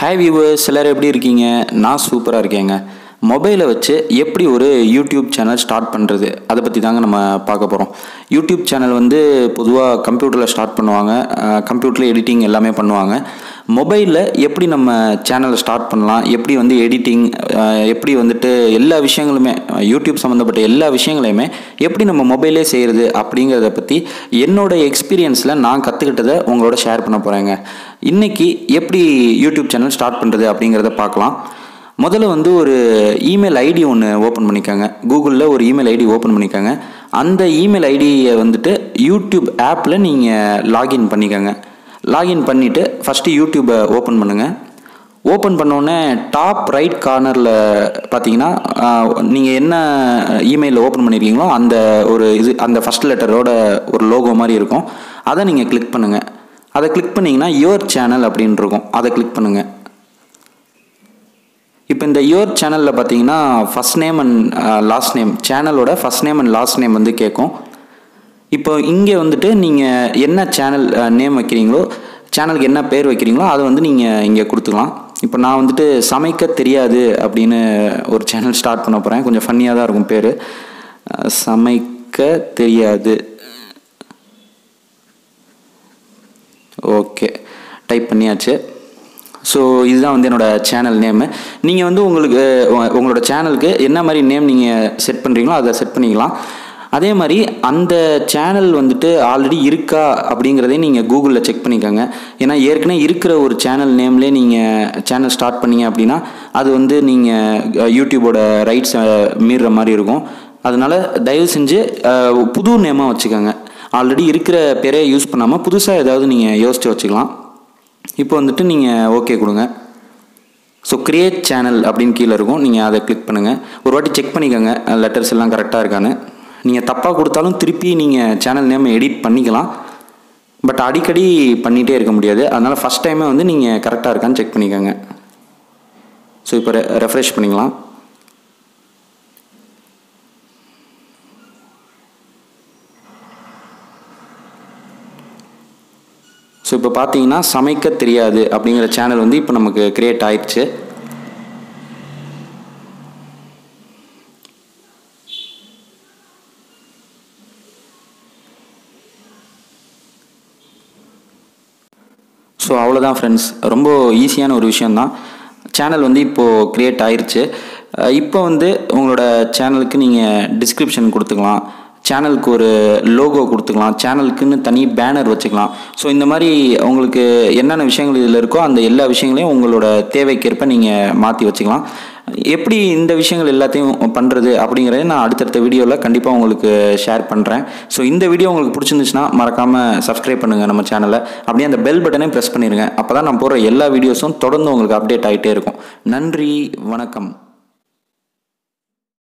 Hi viewers எல்லோரும் எப்படி இருக்கீங்க? நான் சூப்பராக இருக்கேங்க. மொபைலை வச்சு எப்படி ஒரு யூடியூப் சேனல் ஸ்டார்ட் பண்ணுறது அதை பற்றி தாங்க நம்ம பார்க்க போகிறோம் யூடியூப் சேனல் வந்து பொதுவாக கம்ப்யூட்டரில் ஸ்டார்ட் பண்ணுவாங்க. கம்ப்யூட்டரில் எடிட்டிங் எல்லாமே பண்ணுவாங்க. மொபைலில் எப்படி நம்ம சேனலை ஸ்டார்ட் பண்ணலாம்? எப்படி வந்து எடிட்டிங் எப்படி வந்துட்டு எல்லா விஷயங்களுமே யூடியூப் சம்மந்தப்பட்ட எல்லா விஷயங்களையுமே எப்படி நம்ம மொபைலே செய்கிறது அப்படிங்கிறத பற்றி என்னோட எக்ஸ்பீரியன்ஸில் நான் கற்றுக்கிட்டதை உங்களோட ஷேர் பண்ண போகிறேங்க இன்றைக்கி எப்படி யூடியூப் சேனல் ஸ்டார்ட் பண்ணுறது அப்படிங்கிறத பார்க்கலாம். முதல்ல வந்து ஒரு இமெயில் ஐடி ஒன்று ஓப்பன் பண்ணிக்கோங்க. கூகுளில் ஒரு இமெயில் ஐடி ஓப்பன் பண்ணிக்கோங்க. அந்த இமெயில் ஐடியை வந்துட்டு யூடியூப் ஆப்பில் நீங்கள் லாகின் பண்ணிக்கோங்க. லாகின் பண்ணிவிட்டு ஃபஸ்ட்டு யூடியூப்பை ஓப்பன் பண்ணுங்கள் ஓப்பன் பண்ணோடனே டாப் ரைட் கார்னரில் பார்த்தீங்கன்னா நீங்கள் என்ன இமெயிலில் ஓப்பன் பண்ணியிருக்கீங்களோ அந்த ஒரு இது அந்த ஃபஸ்ட் லெட்டரோட ஒரு லோகோ மாதிரி இருக்கும். அதை நீங்கள் கிளிக் பண்ணுங்கள் அதை கிளிக் பண்ணிங்கன்னா யுவர் சேனல் அப்படின்னு இருக்கும். அதை கிளிக் பண்ணுங்கள் இப்போ இந்த யுவர் சேனலில் பார்த்தீங்கன்னா first name and last name சேனலோட first name and last name வந்து கேட்கும். இப்போ இங்கே வந்துட்டு நீங்கள் என்ன சேனல் நேம் வைக்கிறீங்களோ சேனலுக்கு என்ன பேர் வைக்கிறீங்களோ அதை வந்து நீங்கள் இங்கே கொடுத்துக்கலாம். இப்போ நான் வந்துட்டு சமைக்க தெரியாது அப்படின்னு ஒரு சேனல் ஸ்டார்ட் பண்ண போகிறேன் கொஞ்சம் ஃபன்னியாக தான் இருக்கும் பேர். சமைக்க தெரியாது. ஓகே. டைப் பண்ணியாச்சு. ஸோ இதுதான் வந்து என்னோடய சேனல் நேமு நீங்கள் வந்து உங்களுக்கு உங்களோட சேனலுக்கு என்ன மாதிரி நேம் நீங்கள் செட் பண்ணுறீங்களோ அதை செட் பண்ணிக்கலாம். அதே மாதிரி அந்த சேனல் வந்துட்டு ஆல்ரெடி இருக்கா அப்படிங்கிறதையும் நீங்கள் கூகுளில் செக் பண்ணிக்கோங்க. ஏன்னா ஏற்கனவே இருக்கிற ஒரு சேனல் நேம்லேயே நீங்கள் சேனல் ஸ்டார்ட் பண்ணீங்க அப்படின்னா அது வந்து நீங்கள் யூடியூபோட ரைட்ஸை மீறுற மாதிரி இருக்கும். அதனால் தயவு செஞ்சு புது நேமாக வச்சுக்கோங்க. ஆல்ரெடி இருக்கிற பேரே யூஸ் பண்ணாமல் புதுசாக ஏதாவது நீங்கள் யோசித்து வச்சுக்கலாம். இப்போ வந்துட்டு நீங்கள் ஓகே கொடுங்க. ஸோ க்ரியேட் சேனல் அப்படின்னு கீழே இருக்கும். நீங்கள் அதை கிளிக் பண்ணுங்கள் ஒரு வாட்டி செக் பண்ணிக்கோங்க. லெட்டர்ஸ் எல்லாம் கரெக்டாக இருக்கான்னு. நீங்கள் தப்பாக கொடுத்தாலும் திருப்பி நீங்கள் சேனல் நேம் எடிட் பண்ணிக்கலாம். பட் அடிக்கடி பண்ணிகிட்டே இருக்க முடியாது. அதனால் ஃபஸ்ட் டைமே வந்து நீங்கள் கரெக்டாக இருக்கான்னு செக் பண்ணிக்கோங்க. ஸோ இப்போ ரெ ரெஃப்ரெஷ் பண்ணிக்கலாம். ஸோ இப்போ பார்த்தீங்கன்னா சமைக்க தெரியாது அப்படிங்கிற சேனல் வந்து இப்போ நமக்கு க்ரியேட் ஆயிடுச்சு. ஸோ அவ்வளோதான் ஃப்ரெண்ட்ஸ் ரொம்ப ஈஸியான ஒரு விஷயந்தான் சேனல் வந்து இப்போது க்ரியேட் ஆயிடுச்சு இப்போ வந்து உங்களோட சேனலுக்கு நீங்கள் டிஸ்கிரிப்ஷன் கொடுத்துக்கலாம். சேனலுக்கு ஒரு லோகோ கொடுத்துக்கலாம். சேனலுக்குன்னு தனி பேனர் வச்சுக்கலாம். ஸோ இந்த மாதிரி உங்களுக்கு என்னென்ன விஷயங்கள் இதில் இருக்கோ அந்த எல்லா விஷயங்களையும் உங்களோட தேவைக்கேற்ப நீங்கள் மாற்றி வச்சுக்கலாம். எப்படி இந்த விஷயங்கள் எல்லாத்தையும் பண்ணுறது அப்படிங்கிறத நான் அடுத்தடுத்த வீடியோவில் கண்டிப்பாக உங்களுக்கு ஷேர் பண்ணுறேன் ஸோ இந்த வீடியோ உங்களுக்கு பிடிச்சிருந்துச்சுன்னா மறக்காமல் சப்ஸ்கிரைப் பண்ணுங்கள் நம்ம சேனலை அப்படியே அந்த பெல் பட்டனே ப்ரெஸ் பண்ணிடுங்க அப்போ தான் நான் போடுற எல்லா வீடியோஸும் தொடர்ந்து உங்களுக்கு அப்டேட் ஆகிட்டே இருக்கும். நன்றி வணக்கம்.